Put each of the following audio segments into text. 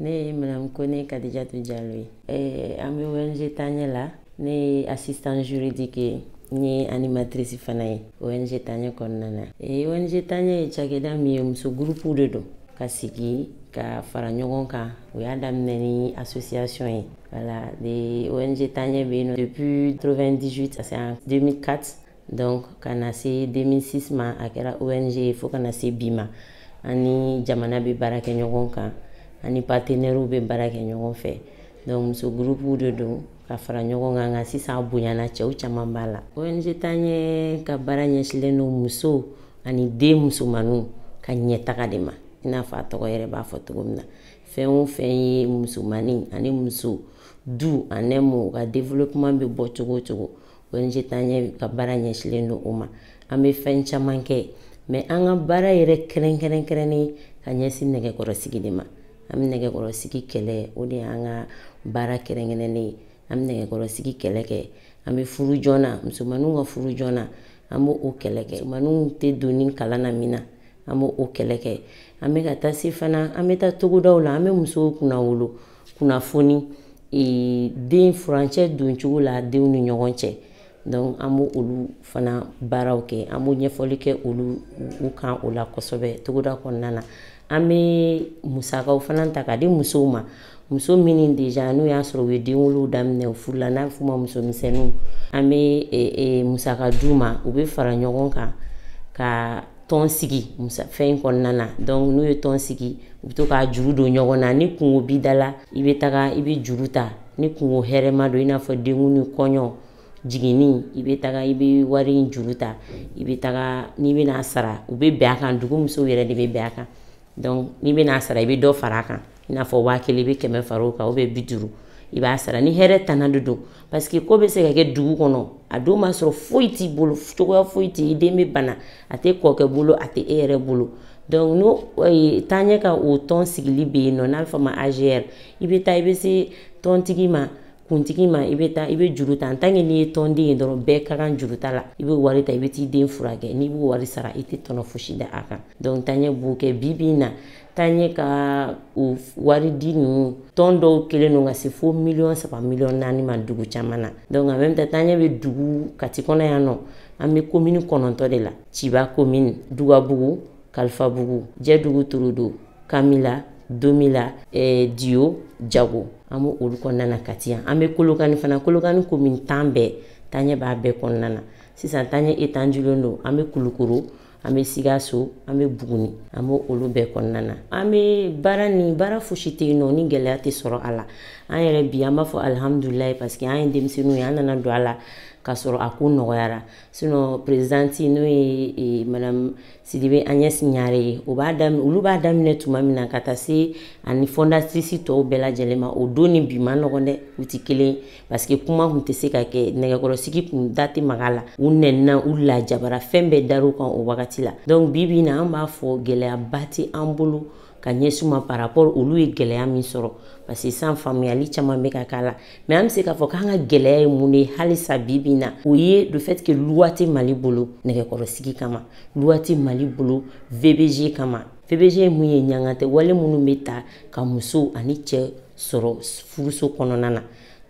ne ye madame kone kadijatu jalo ye eh, an be ong taɲɛ la ne ye assistant juridique ye n ye animatrice fana ye ong taɲɛ kɔnɔna na eh, ong taɲɛ ye cakɛda min ye muso gurupuw de don ka sigi ka fara ɲɔgɔn kan o y'a daminɛ ni association ye wala de ong taɲɛ be yen nɔ depuis 98 2004 donc ka na se 2006 ma a kɛra ong ye fo ka na se bi ma ani jamana bɛ baara kɛ ɲɔgɔn kan ani partenaires bɛ baara kɛ ɲɔgɔn fɛ donc muso gurupuw de don ka fara ɲɔgɔn kan nka sisan a bonyana cɛw caman b'a la ong taɲɛ ka baara ɲɛsilen don muso ani den musomaninw ka ɲɛtaga de ma i n'a fɔ a tɔgɔ yɛrɛ b'a fɔ cogo min na fɛn o fɛn ye musomanin ani muso du anɛmu u ka développement bɛ bɔ cogo o cogo ONG Taɲɛ ka baara ɲɛsilen don o ma an bɛ fɛn caman kɛ mɛ an ka baara yɛrɛ kɛrɛnkɛrɛnkɛrɛnnen ka ɲɛsin nɛgɛkɔrɔsigi de ma an bɛ nɛgɛkɔrɔsigi kɛlɛ o de y'an ka baara kɛrɛnkɛrɛnnen ye an bɛ nɛgɛkɔrɔsigi kɛlɛ kɛ an bɛ furu joona musomaninw ka furu joona an b'o o kɛlɛ kɛ musomaninw tɛ don ni kalan na min na an b'o o kɛlɛ kɛ an bɛ ka taa se fana an bɛ taa togodaw la an bɛ musow kunna wolo kunnafoni ee, den furancɛ don cogo la denw ni ɲɔgɔn cɛ donc an b'o olu fana baaraw kɛ an b'o ɲɛfɔli kɛ olu u kan o la kosɛbɛ togoda kɔnɔna na an bɛ musakaw fana ta ka di musow ma muso minnu deja n'o y'a sɔrɔ u ye denwolow daminɛ u furula n'a bɛ f'o ma muso misɛnninw an bɛ e, e, musaka d'u ma u bɛ fara ɲɔgɔn kan ka tɔn sigi musafɛn in kɔnɔna na donc n'u ye tɔn sigi u bɛ to k'a juru don ɲɔgɔn na ni kungo b'i da la i bɛ taga i bɛ juru ta ni kungo hɛrɛma don i n'a fɔ denkun ni kɔɲɔ jiginni i bɛ taga i bɛ wari in juru ta i bɛ taga n'i bɛna sara u bɛ bɛn a kan dugu musow yɛrɛ de bɛ bɛn a kan donc n'i bɛna sara i bɛ dɔ fara a kan i n'a fɔ waa kelen i bɛ kɛmɛ fara o kan o bɛ bi duuru i b'a sara ni hɛrɛ tana de don parce que ko bɛ se ka kɛ dugu kɔnɔ a don b'a sɔrɔ foyi t'i bolo cogoya foyi t'i den bɛ bana a tɛ kɔkɛ bolo a tɛ e yɛrɛ bolo donc n'o eh, taaɲɛ ka o tɔn sigili bɛ yen nɔ n'a bɛ fɔ ma AGR i bɛ taa i bɛ se tɔntigi ma kuntigi ma i bɛ taa i bɛ juru ta an tanke n'i ye tɔnden ye dɔrɔn bɛɛ ka kan juru ta la i bɛ wari ta i bɛ t'i den furakɛ n'i b'o wari sara i tɛ tɔnɔ fosi da a kan donc tanɲɛ b'o kɛ bi bi in na tanɲɛ ka o wari di ninnu tɔn dɔw kelen don ka se fo miliyɔn saba miliyɔn naani ma dugu caman na donc en même temps tanɲɛ bɛ dugu kati kɔnɔ yan nɔ an bɛ komini kɔnɔntɔ de la ciba komini dugabugu kalifabugu jɛdugu turudo kamila domila eh, diyo jago an b'o olu kɔnɔna na kati yan an bɛ kolokani fana kolokani komin tan bɛɛ taɲɛ b'a bɛɛ kɔnɔna na sisan taɲɛ etanjulen don an bɛ kulukoro an bɛ sikaso an bɛ buguni an b'o olu bɛɛ kɔnɔna na an bɛ baara ni baara fosi tɛ yen nɔ ni gɛlɛya tɛ sɔrɔ a la an yɛrɛ bi an b'a fɔ alihamudulilayi parce que an ye denmisɛnninw ye an nana don a la k'a sɔrɔ a ko nɔgɔyara sinɔ perezanti n'o ye e, madame sidibe agnès ɲare ye o b'a daminɛ olu b'a daminɛ tuma min na ka taa se ani fondatrice tɔw bɛɛ lajɛlen ma o don ni bi ma nɔgɔn dɛ u tɛ kelen parce que kuma tun tɛ se ka kɛ nɛgɛkɔrɔsigi tun da tɛ maga la u nɛnina u lajabara fɛn bɛɛ dar'u kan o wagati la donc bi bi na an b'a fɔ gɛlɛyaba tɛ an bolo ka ɲɛsin ma par rapport olu ye gɛlɛya min sɔrɔ parce que san faamuyali caman bɛ ka k'a la mais an bɛ se k'a fɔ k'an ka gɛlɛya ye mun de ye halisa bi bi na o ye le fait que luwa tɛ mali bolo nɛgɛkɔrɔsigi kama luwa tɛ mali bolo vbg kama vbg ye mun ye ɲangantɛ wale minnu bɛ ta ka musow ani cɛ sɔrɔ furuso kɔnɔna na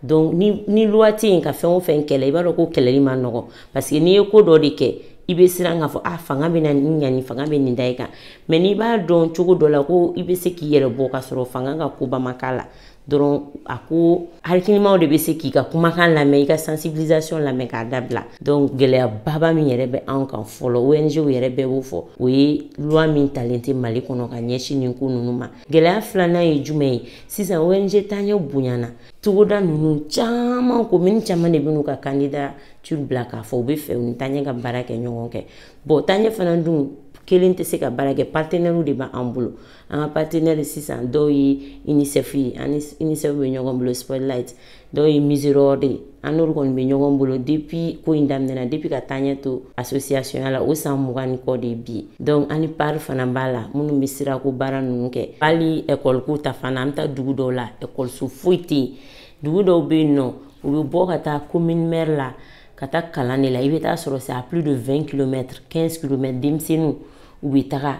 donc ni ni loi tɛ yen ka fɛn o fɛn kɛlɛ i b'a dɔn ko kɛlɛli ma nɔgɔ parce que n'i ye ko dɔ de kɛ i bɛ siran k'a fɔ a fanga bɛ na nin ɲani fanga bɛ nin da i kan mɛ n'i b'a dɔn cogo dɔ la ko i bɛ se k'i yɛrɛ bɔ ka sɔrɔ fanga ka koba ma k'a la dɔrɔn a ko hakilimaw de bɛ se k'i ka kumakan lamɛn i ka sensibilisation lamɛn k'a dabila donc gɛlɛyababa min yɛrɛ bɛ anw kan fɔlɔ ONG yɛrɛ bɛɛ b'o fɔ o ye loi min talen tɛ Mali kɔnɔ ka ɲɛsin nin ko ninnu ma gɛlɛya filanan ye jumɛn ye sisan ong taɲɛ bonyana togoda ninnu caman komini caman de bɛn'u ka kandida tu bila k'a fɔ u bɛ fɛ u ni taɲɛ ka baara kɛ ɲɔgɔn kɛ bɔn taɲɛ fana dun kelen tɛ se ka baara kɛ partenɛriw de b'an bolo an ka partenɛri sisan dɔw ye unicef ye ani unicef bɛ ɲɔgɔn bolo spotlight dɔw ye misirɔr de ye an n'olu kɔni bɛ ɲɔgɔn bolo depuis ko in daminɛna depuis ka taaɲɛ to associatiɔnya la o san mugan ni kɔ de ye bi donc an ni pari fana b'a la minnu bɛ sirako baara ninnu kɛ hali ɛkɔlikow ta fana an bɛ taa dugu dɔw la ɛkɔliso foyi tɛ yen dugu dɔw bɛ yen nɔ u bɛ bɔ ka taa commune maire la ka taa kalan de la i bɛ taa sɔrɔ c'est à plus de 20 kilomètres 15 kilomètres denmisɛnninw u bɛ taga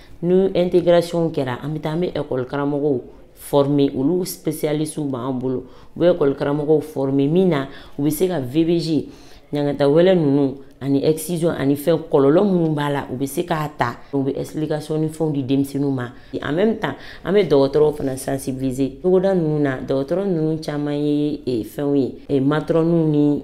ni integration kɛra an bɛ taa an bɛ ekɔli karamɔgɔw former olu spécialistes b'an bolo u bɛ ekɔli karamɔgɔw former min na u bɛ se ka VBG ɲangata wɛlɛ ninnu ani excision ani fɛn kɔlɔlɔ minnu b'a la u bɛ se k'a ta u bɛ explication ni fɛnw di denmisɛnninw ma en même temps an bɛ dɔgɔtɔrɔw fana sensibiliser togoda ninnu na dɔgɔtɔrɔ ninnu caman ye fɛnw ye matɔrɔniw ni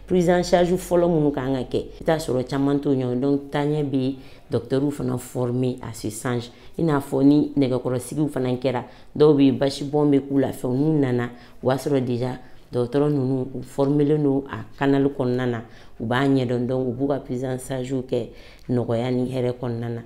prise en charge fɔlɔ minnu kan ka kɛ i t'a sɔrɔ caman t'o ɲɔgɔn donc taaɲɛ bɛ dɔkitɛriw fana former à ce sens i n'a fɔ ni nɛgɛkɔrɔsigiw fana kɛra dɔw bɛ basibɔn bɛ k'u la fɛnw n'u nana o b'a sɔrɔ déjà dɔgɔtɔrɔ ninnu u formelen don a kanali kɔnɔna na u b'a ɲɛdɔn donc u b'u ka prise en charge kɛ nɔgɔya ni hɛrɛ kɔnɔna na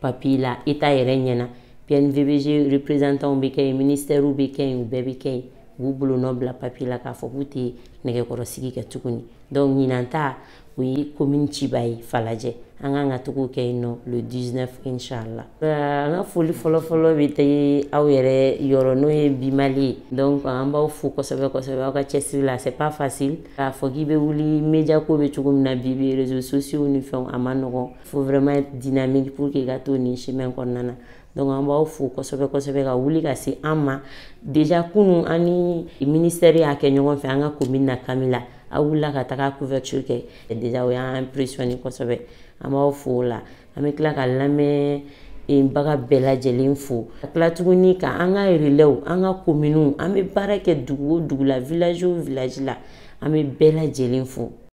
papier la eta yɛrɛ ɲɛna pnvvg représentanw bɛ kɛ yen ministɛriw bɛ kɛ yen u bɛɛ bɛ kɛ yen u b'u bolo nɔ bila papier la k'a fɔ k'u tɛ nɛgɛkɔrɔsigi kɛ tuguni donc ɲinan ta o ye commune ciba ye falajɛ an kan ka togo kɛ yen nɔ le 19 inchallah an ka foli fɔlɔfɔlɔ bɛ tɛ aw yɛrɛ yɔrɔ n'o ye bimali ye donc an b'aw fo kosɛbɛ kosɛbɛ aw ka cɛsiri la c'est pas facile k'a fɔ k'i bɛ wuli media ko bɛ cogo min na bi bi réseaux sociaux ni fɛnw a ma nɔgɔn fo vraiment dynamique pour que ka to nin chemin kɔnɔna na donc an b'aw fo kosɛbɛ kosɛbɛ ka wuli ka se an ma déjà kunu an ni ministère y'a kɛ ɲɔgɔn fɛ an ka commune na kami la aw wulila ka taga couverture kɛ déjà o y'an impressionné kosɛbɛ an b'aw fo o la an bɛ tila ka lamɛn baga bɛɛ lajɛlen fo ka tila tuguni ka an ka relais an ka kominiw an bɛ baara kɛ dugu o dugu la village o village la an bɛ bɛɛ lajɛlen fo